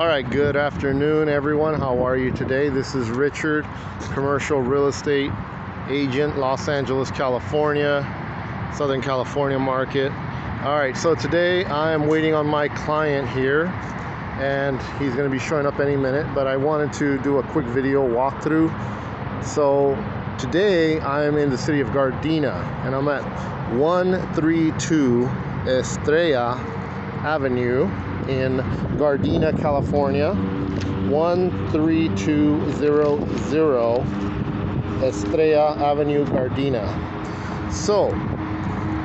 All right, good afternoon, everyone. How are you today? This is Richard, commercial real estate agent, Los Angeles, California, Southern California market. All right, so today I am waiting on my client here, and he's going to be showing up any minute. But I wanted to do a quick video walkthrough. So today I am in the city of Gardena, and I'm at 132 Estrella Avenue in Gardena, California. 13200 Estrella Avenue, Gardena. So,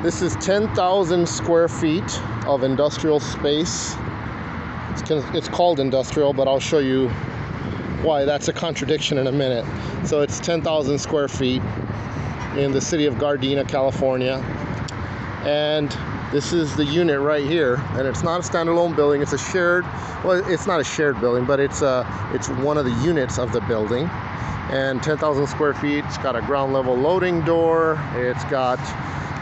this is 10,000 square feet of industrial space. It's, it's called industrial, but I'll show you why that's a contradiction in a minute. So, it's 10,000 square feet in the city of Gardena, California. And this is the unit right here, and it's not a standalone building. It's a shared. Well, it's not a shared building, but it's a. Uh, it's one of the units of the building, and 10,000 square feet. It's got a ground level loading door. It's got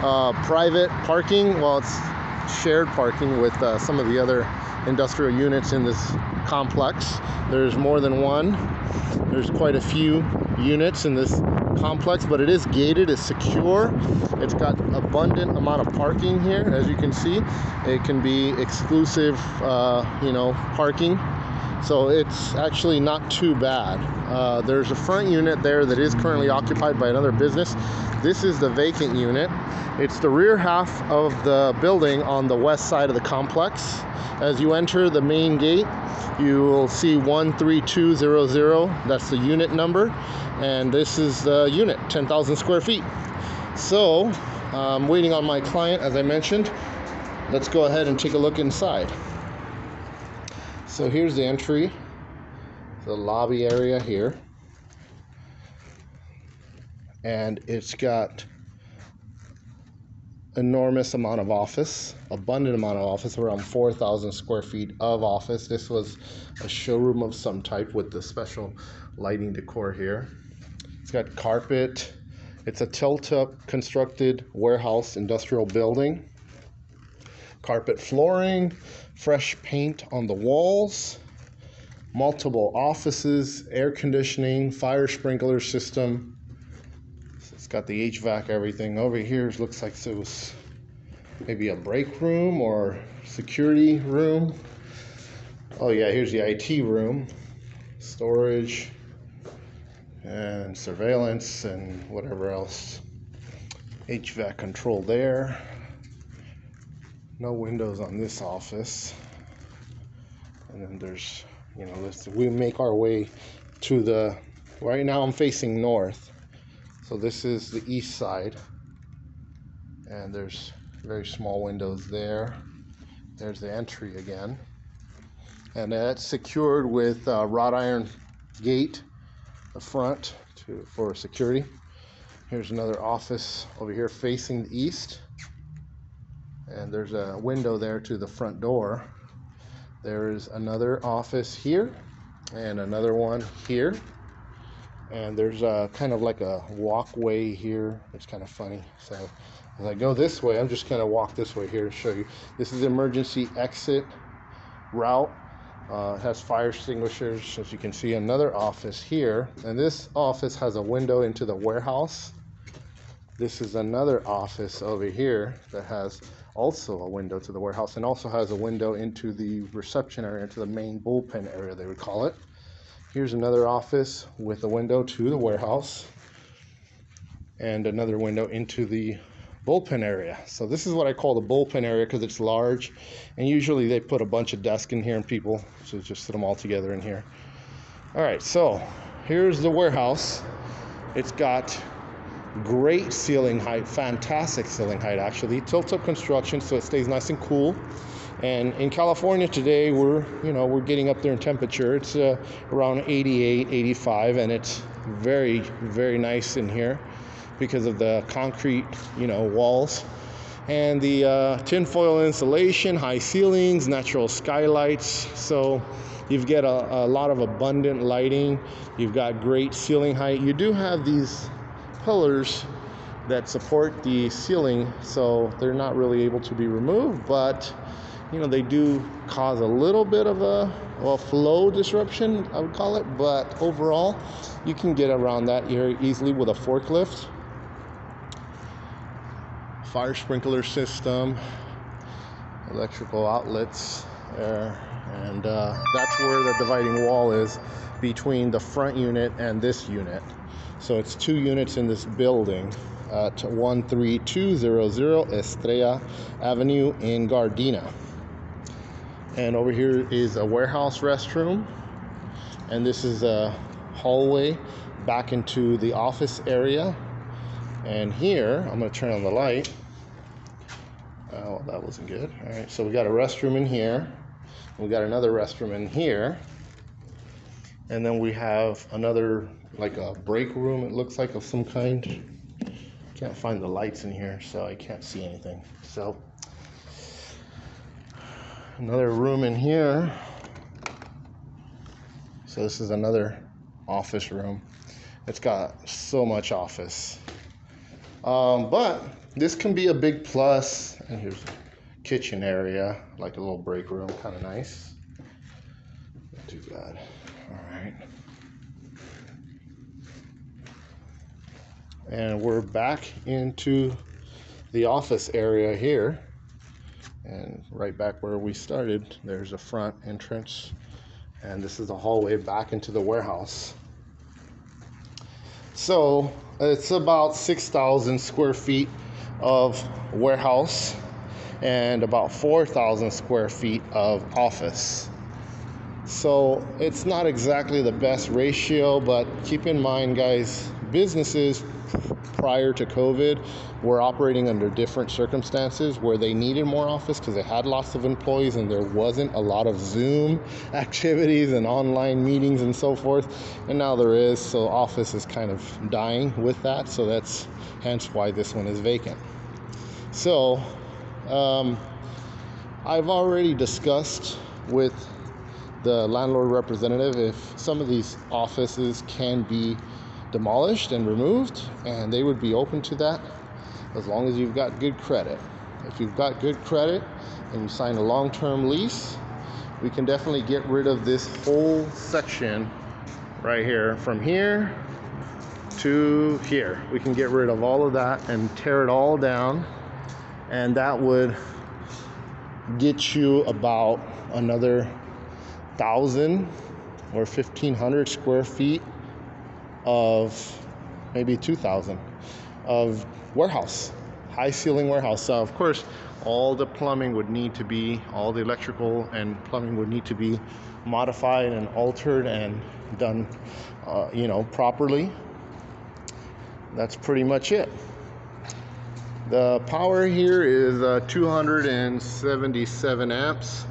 uh, private parking. Well, it's shared parking with uh, some of the other industrial units in this complex. There's more than one. There's quite a few units in this complex, but it is gated, it's secure. It's got abundant amount of parking here, as you can see. It can be exclusive, uh, you know, parking. So it's actually not too bad. Uh, there's a front unit there that is currently occupied by another business. This is the vacant unit. It's the rear half of the building on the west side of the complex. As you enter the main gate, you will see 13200. That's the unit number. And this is the unit, 10,000 square feet. So, I'm waiting on my client, as I mentioned. Let's go ahead and take a look inside. So, here's the entry, the lobby area here. And it's got enormous amount of office, abundant amount of office, around 4,000 square feet of office. This was a showroom of some type with the special lighting decor here. It's got carpet. It's a tilt-up constructed warehouse industrial building. Carpet flooring, fresh paint on the walls, multiple offices, air conditioning, fire sprinkler system, it's got the HVAC, everything. Over here looks like it was maybe a break room or security room. Oh yeah, here's the IT room, storage and surveillance and whatever else. HVAC control there. No windows on this office. And then there's, you know, we make our way to the right now I'm facing north. So this is the east side. And there's very small windows there. There's the entry again. And that's secured with a wrought iron gate, the front to, for security. Here's another office over here facing the east. And there's a window there to the front door. There's another office here and another one here. And there's a kind of like a walkway here. It's kind of funny. So as I go this way I'm just going to walk this way here to show you. This is emergency exit route. Uh, has fire extinguishers as you can see another office here. And this office has a window into the warehouse. This is another office over here that has also a window to the warehouse and also has a window into the reception area into the main bullpen area they would call it Here's another office with a window to the warehouse and another window into the bullpen area. So this is what I call the bullpen area because it's large and usually they put a bunch of desks in here and people so just sit them all together in here. All right, so here's the warehouse. It's got great ceiling height, fantastic ceiling height actually. Tilt up construction so it stays nice and cool. And in California today, we're you know we're getting up there in temperature. It's uh, around 88, 85, and it's very very nice in here because of the concrete you know walls and the uh, tinfoil insulation, high ceilings, natural skylights. So you've got a, a lot of abundant lighting. You've got great ceiling height. You do have these pillars that support the ceiling, so they're not really able to be removed, but you know, they do cause a little bit of a, well, flow disruption, I would call it, but overall, you can get around that area easily with a forklift. Fire sprinkler system, electrical outlets there, and uh, that's where the dividing wall is between the front unit and this unit. So it's two units in this building at 13200 Estrella Avenue in Gardena. And over here is a warehouse restroom. And this is a hallway back into the office area. And here, I'm going to turn on the light. Oh, that wasn't good. All right, so we got a restroom in here. We got another restroom in here. And then we have another, like a break room, it looks like, of some kind. Can't find the lights in here, so I can't see anything. So, another room in here. So, this is another office room. It's got so much office. Um, but this can be a big plus. And here's a kitchen area, like a little break room, kind of nice. Not too bad. All right. And we're back into the office area here. And right back where we started, there's a front entrance. And this is the hallway back into the warehouse. So it's about 6,000 square feet of warehouse and about 4,000 square feet of office. So it's not exactly the best ratio, but keep in mind, guys, businesses prior to COVID were operating under different circumstances where they needed more office because they had lots of employees and there wasn't a lot of Zoom activities and online meetings and so forth. And now there is, so office is kind of dying with that. So that's hence why this one is vacant. So um, I've already discussed with the landlord representative if some of these offices can be demolished and removed, and they would be open to that as long as you've got good credit. If you've got good credit and you sign a long term lease, we can definitely get rid of this whole section right here from here to here. We can get rid of all of that and tear it all down, and that would get you about another thousand or 1500 square feet of maybe 2000 of warehouse high ceiling warehouse. So of course all the plumbing would need to be all the electrical and plumbing would need to be modified and altered and done uh, you know properly. That's pretty much it. The power here is uh, 277 amps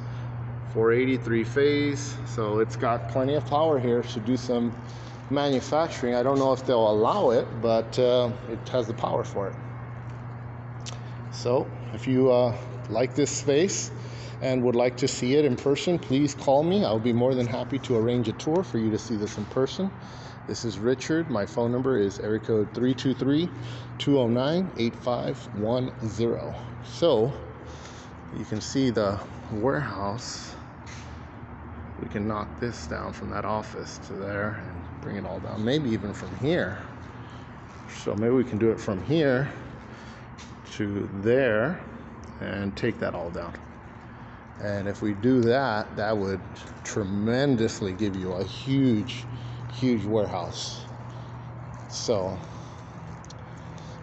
483 phase so it's got plenty of power here to do some manufacturing. I don't know if they'll allow it, but uh, it has the power for it. So, if you uh, like this space and would like to see it in person, please call me. I'll be more than happy to arrange a tour for you to see this in person. This is Richard. My phone number is area code 323 209 8510. So, you can see the warehouse. We can knock this down from that office to there and bring it all down. Maybe even from here. So maybe we can do it from here to there and take that all down. And if we do that, that would tremendously give you a huge, huge warehouse. So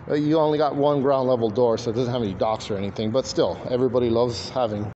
you only got one ground level door, so it doesn't have any docks or anything, but still, everybody loves having